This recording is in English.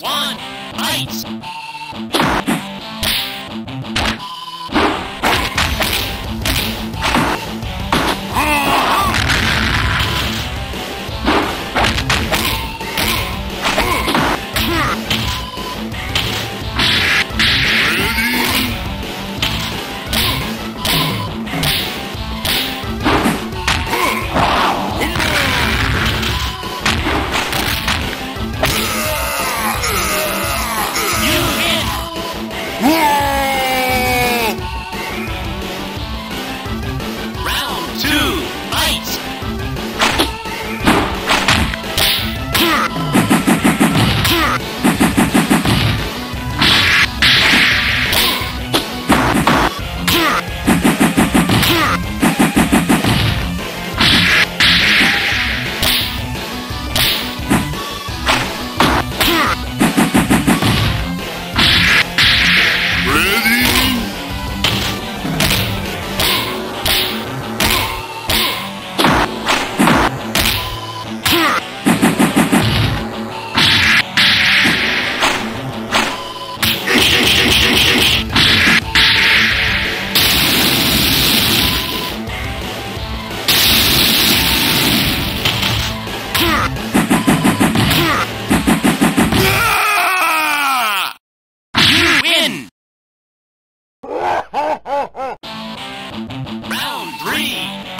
one, fight! Round three.